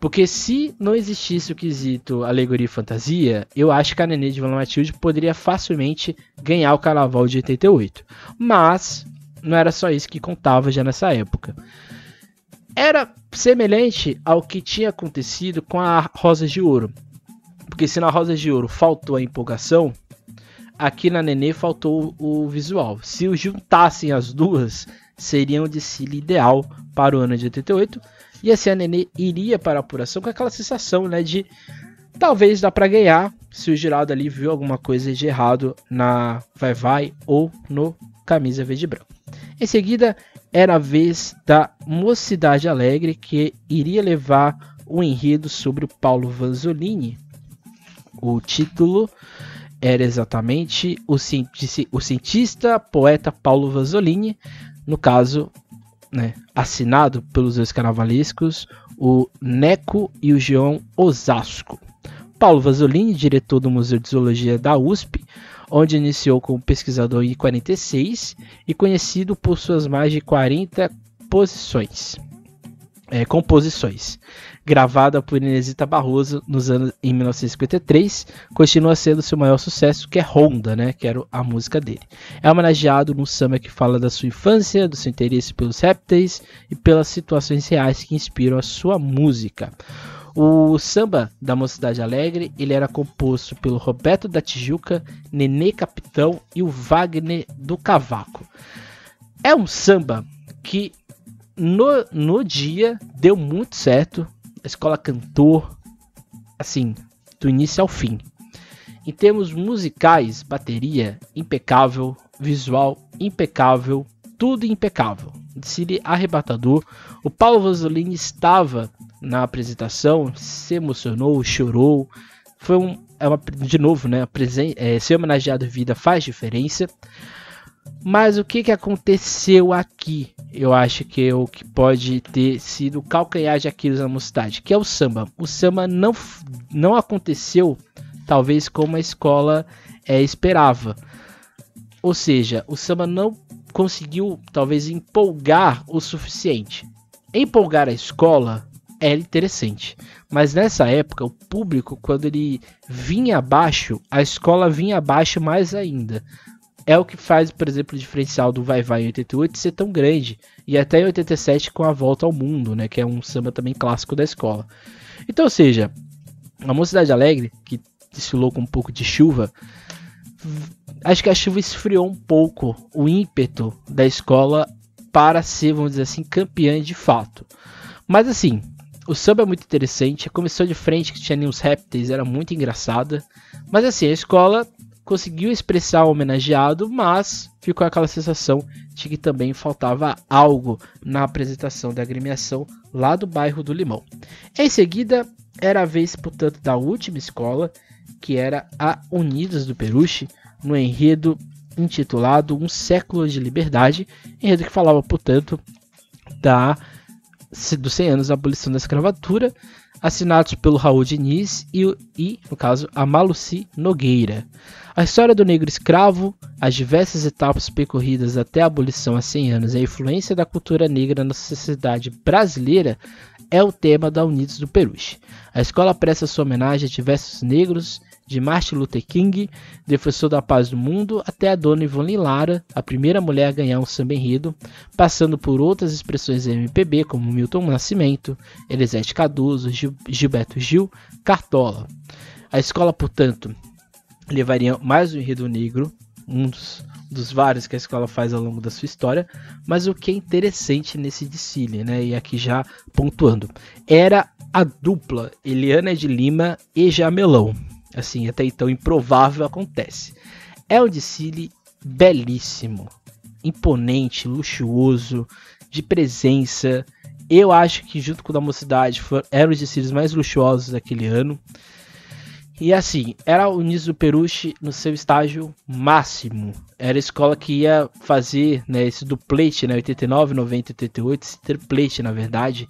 Porque se não existisse o quesito alegoria e fantasia, eu acho que a Nenê de Vila Matilde poderia facilmente ganhar o carnaval de 88. Mas não era só isso que contava já nessa época. Era semelhante ao que tinha acontecido com a Rosas de Ouro. Porque se na Rosas de Ouro faltou a empolgação, aqui na Nenê faltou o visual. Se juntassem as duas, seriam de desfile ideal para o ano de 88 e assim a Nenê iria para a apuração com aquela sensação, né, de talvez dá para ganhar se o Giraldo ali viu alguma coisa de errado na Vai Vai ou no Camisa Verde Branco. Em seguida, era a vez da Mocidade Alegre, que iria levar o enredo sobre o Paulo Vanzolini. O título era exatamente o cientista, o cientista poeta Paulo Vanzolini, no caso, né, assinado pelos dois carnavalescos, o Neco e o João Osasco. Paulo Vasolini, diretor do Museu de Zoologia da USP, onde iniciou como pesquisador em 46 e conhecido por suas mais de 40 posições, é, composições gravada por Inesita Barroso nos anos em 1953, continua sendo seu maior sucesso, que é Honda, né, que era a música dele. É homenageado no samba que fala da sua infância, do seu interesse pelos répteis e pelas situações reais que inspiram a sua música. O samba da Mocidade Alegre ele era composto pelo Roberto da Tijuca, Nenê Capitão e o Wagner do Cavaco. É um samba que no, no dia deu muito certo. A escola cantou assim, do início ao fim. Em termos musicais, bateria impecável, visual impecável, tudo impecável. Desfile arrebatador. O Paulo Vasolini estava na apresentação, se emocionou, chorou. Foi um, é uma, de novo, né? Presen é, ser homenageado em vida faz diferença. Mas o que, que aconteceu aqui? Eu acho que é o que pode ter sido o calcanhar de Aquiles na mocidade, que é o samba. O samba não, não aconteceu, talvez como a escola é, esperava. Ou seja, o samba não conseguiu, talvez, empolgar o suficiente. Empolgar a escola era interessante, mas nessa época, o público, quando ele vinha abaixo, a escola vinha abaixo mais ainda é o que faz, por exemplo, o diferencial do Vai Vai em 88 ser tão grande. E até em 87 com a Volta ao Mundo, né? Que é um samba também clássico da escola. Então, ou seja, a Mocidade Alegre, que desfilou com um pouco de chuva, acho que a chuva esfriou um pouco o ímpeto da escola para ser, vamos dizer assim, campeã de fato. Mas assim, o samba é muito interessante, a comissão de frente que tinha ali os répteis era muito engraçada. Mas assim, a escola conseguiu expressar o homenageado, mas ficou aquela sensação de que também faltava algo na apresentação da agremiação lá do bairro do Limão. Em seguida, era a vez, portanto, da última escola, que era a Unidos do Peruche, no enredo intitulado Um Século de Liberdade, enredo que falava, portanto, da dos 100 anos da abolição da escravatura, assinados pelo Raul Diniz e, e no caso, a Maluci Nogueira. A história do negro escravo, as diversas etapas percorridas até a abolição há 100 anos e a influência da cultura negra na sociedade brasileira é o tema da Unidos do Peruche. A escola presta sua homenagem a diversos negros, de Martin Luther King, defensor da paz do mundo, até a dona Ivone Lara, a primeira mulher a ganhar um samba enredo, passando por outras expressões MPB como Milton Nascimento, Elisete Cardoso, Gil, Gilberto Gil, Cartola. A escola, portanto, levaria mais um enredo negro, um dos, dos, vários que a escola faz ao longo da sua história, mas o que é interessante nesse desfile, né, e aqui já pontuando, era a dupla Eliana de Lima e Jamelão. Assim, até então improvável acontece. É um desfile belíssimo, imponente, luxuoso, de presença. Eu acho que junto com o da Mocidade eram os desfiles mais luxuosos daquele ano. E assim, era o Niso do Peruche no seu estágio máximo. Era a escola que ia fazer né, esse duplete, né, 89, 90, 88, esse triplete, na verdade,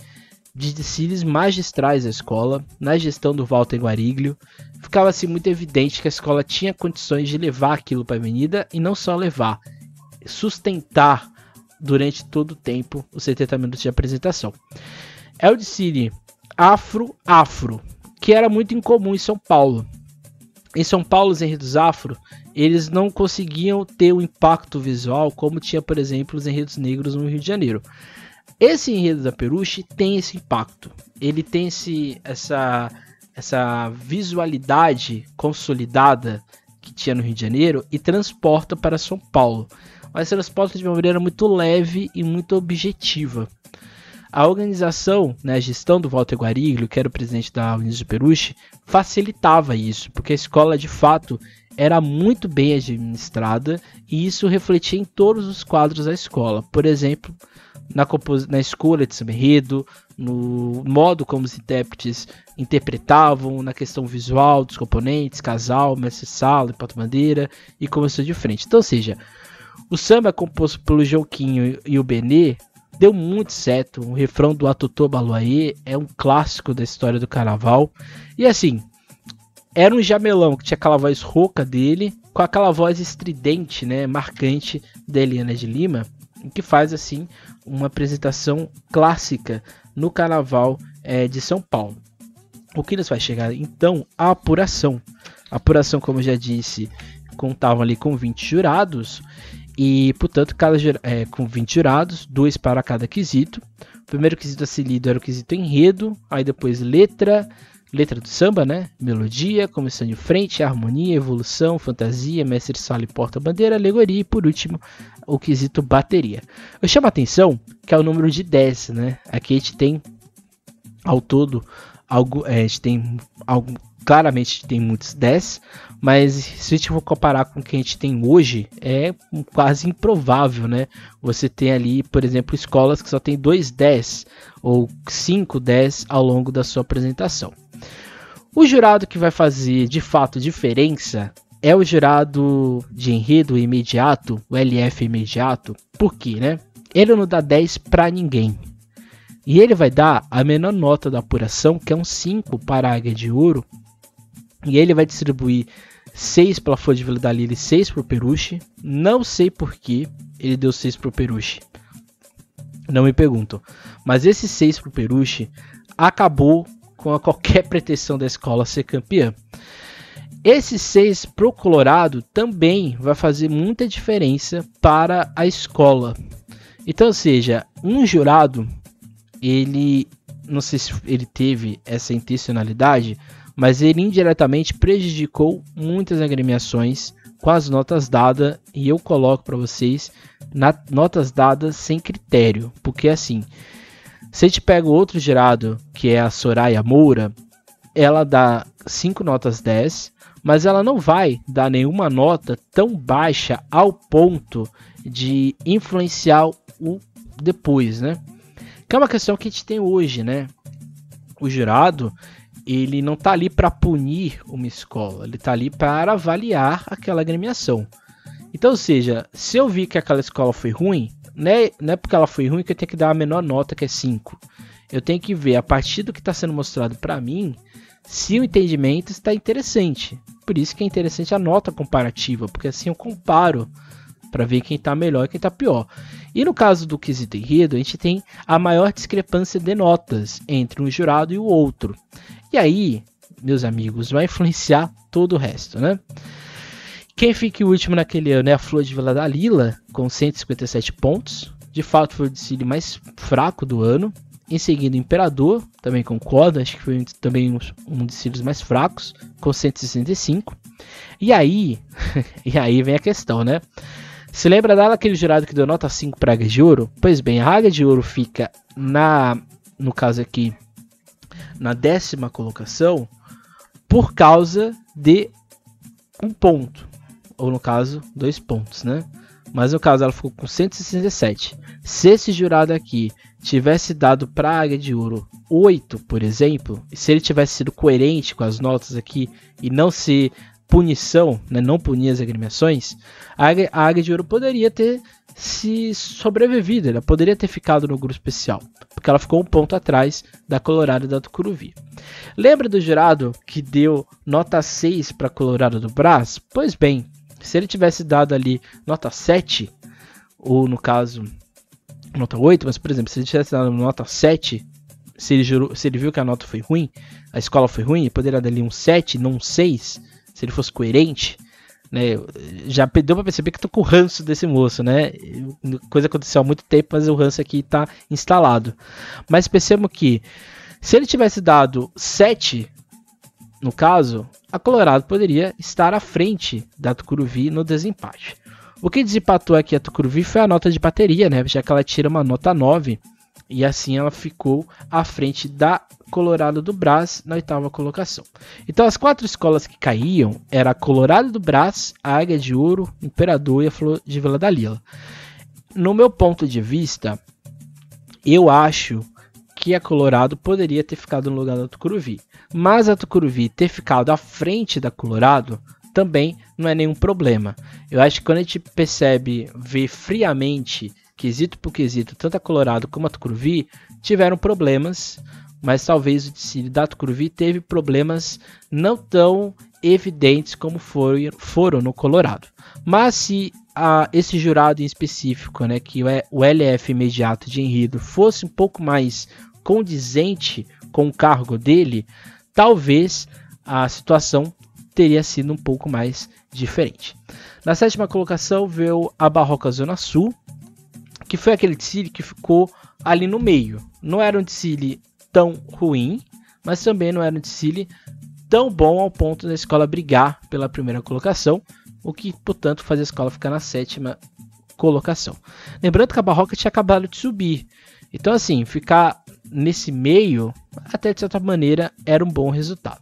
de desfiles magistrais da escola, na gestão do Walter Guariglio. Ficava assim muito evidente que a escola tinha condições de levar aquilo para a avenida e não só levar, sustentar durante todo o tempo os 70 minutos de apresentação. É o desfile afro-afro, que era muito incomum em São Paulo. Em São Paulo, os enredos afro, eles não conseguiam ter o impacto visual como tinha, por exemplo, os enredos negros no Rio de Janeiro. Esse enredo da Peruche tem esse impacto. Ele tem esse, essa, essa visualidade consolidada que tinha no Rio de Janeiro e transporta para São Paulo. Mas transporta de uma maneira muito leve e muito objetiva. A organização, né, a gestão do Walter Guariglio, que era o presidente da Unidos de Peruche, facilitava isso, porque a escola de fato era muito bem administrada e isso refletia em todos os quadros da escola. Por exemplo, na, na escolha de samba no modo como os intérpretes interpretavam, na questão visual dos componentes, casal, mestre sala e porta-bandeira e começou de frente. Então, ou seja, o samba composto pelo Joquinho e o Benê deu muito certo. O refrão do Atotô Baluaê é um clássico da história do carnaval. E assim, era um jamelão que tinha aquela voz rouca dele, com aquela voz estridente, né, marcante da Eliana de Lima, que faz assim uma apresentação clássica no carnaval é, de São Paulo. O que nos vai chegar então a apuração. A apuração, como eu já disse, contavam ali com 20 jurados E, portanto, cada, é, com 20 jurados, dois para cada quesito. O primeiro quesito a ser lido era o quesito enredo, aí depois letra, letra do samba, né? Melodia, comissão de frente, harmonia, evolução, fantasia, mestre sala e porta-bandeira, alegoria e, por último, o quesito bateria. Eu chamo a atenção que é o número de 10, né? Aqui a gente tem, ao todo, algo, é, a gente tem algo, claramente tem muitos 10, mas se a gente for comparar com o que a gente tem hoje, é quase improvável, né? Você tem ali, por exemplo, escolas que só tem dois 10 ou 5 10 ao longo da sua apresentação. O jurado que vai fazer de fato diferença é o jurado de enredo imediato, o LF imediato. Por quê, né? Ele não dá 10 para ninguém. E ele vai dar a menor nota da apuração, que é um 5 para a Águia de Ouro. E ele vai distribuir 6 para a Flor de Vila da Lila e 6 para o Peruche. Não sei por que ele deu 6 para o Peruche. Não me perguntam. Mas esse 6 para o Peruche acabou com qualquer pretensão da escola ser campeã. Esse 6 para o Colorado também vai fazer muita diferença para a escola. Então, seja, um jurado, ele não sei se ele teve essa intencionalidade, mas ele indiretamente prejudicou muitas agremiações com as notas dadas e eu coloco para vocês na, notas dadas sem critério, porque assim, se a gente pega outro gerado, que é a Soraya Moura, ela dá 5 notas 10, mas ela não vai dar nenhuma nota tão baixa ao ponto de influenciar o depois, né? Que é uma questão que a gente tem hoje, né? O jurado, ele não está ali para punir uma escola, ele está ali para avaliar aquela agremiação. Então, ou seja, se eu vi que aquela escola foi ruim, não é, não é porque ela foi ruim que eu tenho que dar a menor nota, que é 5. Eu tenho que ver, a partir do que está sendo mostrado para mim, se o entendimento está interessante. Por isso que é interessante a nota comparativa, porque assim eu comparo para ver quem está melhor e quem está pior. E no caso do quesito enredo, a gente tem a maior discrepância de notas entre um jurado e o outro. E aí, meus amigos, vai influenciar todo o resto, né? Quem fica o último naquele ano é a Flor de Vila da Lila, com 157 pontos. De fato, foi o desfile mais fraco do ano. Em seguida, o Imperador, também concordo, acho que foi também um, um dos desfiles mais fracos, com 165. E aí, e aí vem a questão, né? Se lembra daquele jurado que deu nota 5 para a Águia de Ouro? Pois bem, a Águia de Ouro fica na, no caso aqui, na décima colocação por causa de um ponto, ou no caso, dois pontos, né? Mas no caso ela ficou com 167. Se esse jurado aqui tivesse dado para a Águia de Ouro 8, por exemplo, e se ele tivesse sido coerente com as notas aqui e não se punição, né, não punir as agremiações, a Águia, a de Ouro poderia ter se sobrevivido, ela poderia ter ficado no grupo especial, porque ela ficou um ponto atrás da Colorado da Tucuruvi. Lembra do jurado que deu nota 6 para Colorado do Brás? Pois bem, se ele tivesse dado ali nota 7, ou no caso nota 8, mas por exemplo, se ele tivesse dado nota 7, se ele, jurou, se ele viu que a nota foi ruim, a escola foi ruim, poderia dar ali um 7, não um 6, se ele fosse coerente, né? Já deu pra perceber que tô com o ranço desse moço, né? Coisa aconteceu há muito tempo, mas o ranço aqui tá instalado. Mas percebam que se ele tivesse dado 7, no caso, a Colorado poderia estar à frente da Tucuruvi no desempate. O que desempatou aqui a Tucuruvi foi a nota de bateria, né? Já que ela tira uma nota 9 e assim ela ficou à frente da Colorado do Brás na oitava colocação. Então as quatro escolas que caíam era a Colorado do Brás, a Águia de Ouro, Imperador e a Flor de Vila da Lila. No meu ponto de vista, eu acho que a Colorado poderia ter ficado no lugar da Tucuruvi. Mas a Tucuruvi ter ficado à frente da Colorado também não é nenhum problema. Eu acho que quando a gente percebe, vê friamente, quesito por quesito, tanto a Colorado como a Tucuruvi tiveram problemas mas talvez o Cílio da Tucuruvi teve problemas não tão evidentes como foi, foram no Colorado. Mas se a, esse jurado em específico, né, que é o LF imediato de enredo, fosse um pouco mais condizente com o cargo dele, talvez a situação teria sido um pouco mais diferente. Na sétima colocação veio a Barroca Zona Sul, que foi aquele desfile que ficou ali no meio. Não era um desfile tão ruim, mas também não era um desfile tão bom ao ponto da escola brigar pela primeira colocação, o que, portanto, faz a escola ficar na sétima colocação. Lembrando que a Barroca tinha acabado de subir, então, assim, ficar nesse meio, até de certa maneira, era um bom resultado.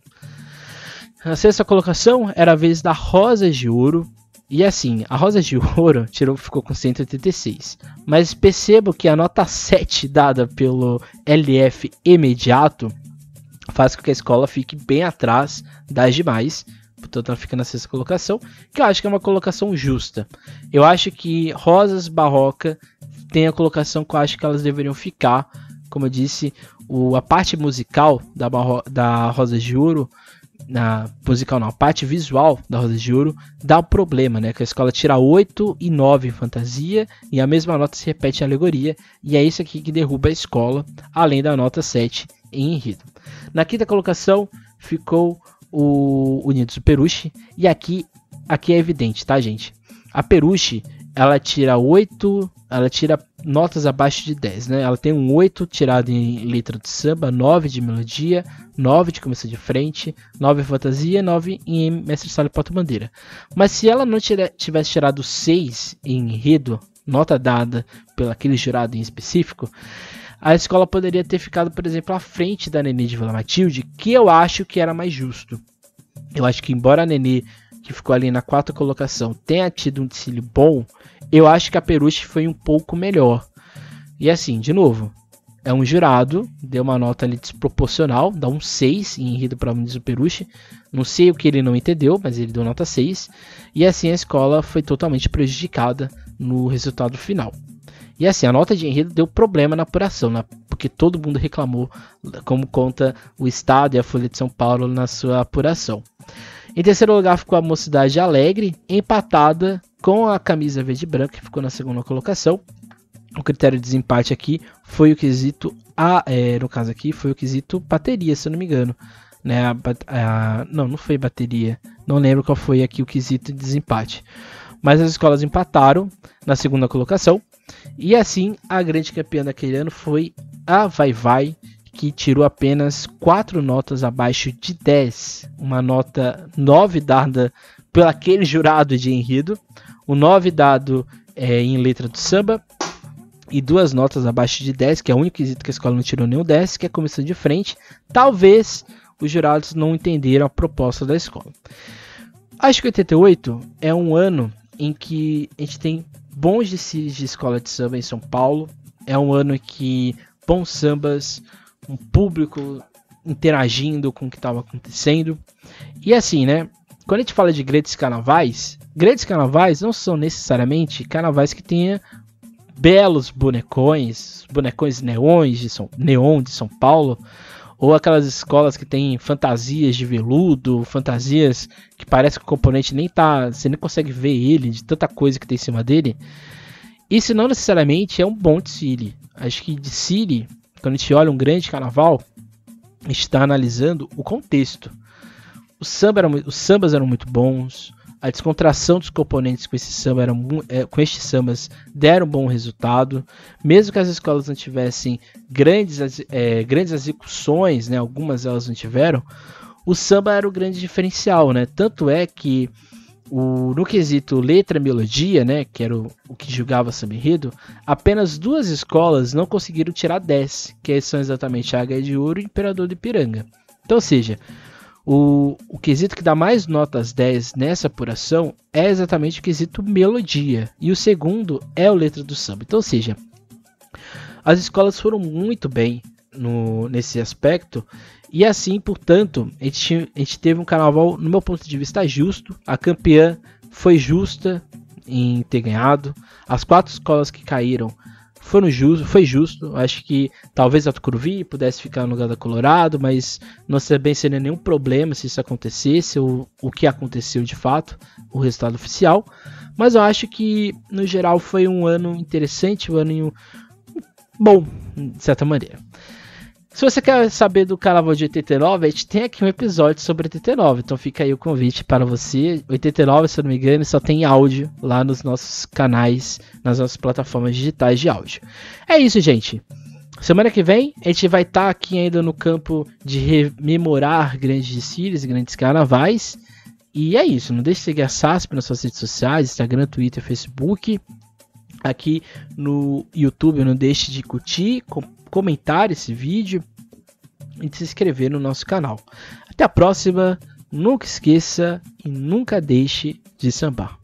Na sexta colocação era a vez da Rosa de Ouro. E assim, a Rosa de Ouro tirou, ficou com 186. Mas percebo que a nota 7 dada pelo LF imediato faz com que a escola fique bem atrás das demais. Portanto, ela fica na sexta colocação, que eu acho que é uma colocação justa. Eu acho que Rosas Barroca tem a colocação que eu acho que elas deveriam ficar. Como eu disse, o, a parte musical da, da Rosa de Ouro na musical não, a parte visual da Rosa de Ouro dá um problema, né? Que a escola tira 8 e 9 em fantasia e a mesma nota se repete em alegoria, e é isso aqui que derruba a escola, além da nota 7 em enredo. Na quinta colocação ficou o Unidos do Peruche, e aqui aqui é evidente, tá, gente? A Peruche, ela tira 8 ela tira notas abaixo de 10, né? Ela tem um 8 tirado em letra de samba, 9 de melodia, 9 de começo de frente, 9 em fantasia, 9 em mestre sala e porta-bandeira. Mas se ela não tira, tivesse tirado 6 em enredo, nota dada pelo aquele jurado em específico, a escola poderia ter ficado, por exemplo, à frente da Nenê de Vila Matilde, que eu acho que era mais justo. Eu acho que embora a Nenê, que ficou ali na quarta colocação, tenha tido um desfile bom, eu acho que a Peruche foi um pouco melhor. E assim, de novo, é um jurado, deu uma nota ali desproporcional, dá um 6 em Enredo para do Peruche. Não sei o que ele não entendeu, mas ele deu nota 6. E assim a escola foi totalmente prejudicada no resultado final. E assim, a nota de enredo deu problema na apuração, né? porque todo mundo reclamou, como conta o Estado e a Folha de São Paulo na sua apuração. Em terceiro lugar ficou a Mocidade Alegre, empatada com a camisa verde e branca, que ficou na segunda colocação. O critério de desempate aqui foi o quesito A, é, no caso aqui, foi o quesito bateria, se eu não me engano. Né, a, a, não, não foi bateria. Não lembro qual foi aqui o quesito de desempate. Mas as escolas empataram na segunda colocação. E assim, a grande campeã daquele ano foi a Vai Vai, que tirou apenas 4 notas abaixo de 10. Uma nota 9 dada pelo aquele jurado de enredo o 9 dado é, em letra do samba e duas notas abaixo de 10, que é o único quesito que a escola não tirou nenhum 10, que é a comissão de frente. Talvez os jurados não entenderam a proposta da escola. Acho que 88 é um ano em que a gente tem bons desfiles de escola de samba em São Paulo. É um ano que bons sambas, um público interagindo com o que estava acontecendo. E assim, né? Quando a gente fala de grandes carnavais, grandes carnavais não são necessariamente carnavais que tenha belos bonecões, bonecões neões de São, neon de São Paulo, ou aquelas escolas que tem fantasias de veludo, fantasias que parece que o componente nem tá, você nem consegue ver ele de tanta coisa que tem em cima dele. Isso não necessariamente é um bom desfile. Acho que desfile, quando a gente olha um grande carnaval, está analisando o contexto. Samba os sambas eram muito bons, a descontração dos componentes com esse samba era, é, com estes sambas deram um bom resultado. Mesmo que as escolas não tivessem grandes, é, grandes execuções, né, algumas elas não tiveram, o samba era o grande diferencial, né? Tanto é que o, no quesito letra e melodia, né, que era o, o que julgava samba enredo, apenas duas escolas não conseguiram tirar 10, que são exatamente a H de Ouro e o Imperador de Piranga. Então, ou seja, o, o quesito que dá mais notas 10 nessa apuração é exatamente o quesito melodia. E o segundo é o letra do samba. Então, ou seja, as escolas foram muito bem no, nesse aspecto. E assim, portanto, a gente, a gente teve um carnaval, no meu ponto de vista, justo. A campeã foi justa em ter ganhado. As quatro escolas que caíram justo, foi justo. Acho que talvez a Tucuruvi pudesse ficar no lugar da Colorado, mas não bem seria nenhum problema se isso acontecesse, ou o que aconteceu de fato, o resultado oficial. Mas eu acho que, no geral, foi um ano interessante, um ano bom, de certa maneira. Se você quer saber do carnaval de 89, a gente tem aqui um episódio sobre 89. Então fica aí o convite para você. 89, se eu não me engano, só tem áudio lá nos nossos canais, nas nossas plataformas digitais de áudio. É isso, gente. Semana que vem a gente vai estar tá aqui ainda no campo de rememorar grandes desfiles, grandes carnavais. E é isso. Não deixe de seguir a SASP nas suas redes sociais, Instagram, Twitter, Facebook. Aqui no YouTube, não deixe de curtir, comentar esse vídeo e de se inscrever no nosso canal. Até a próxima, nunca esqueça e nunca deixe de sambar.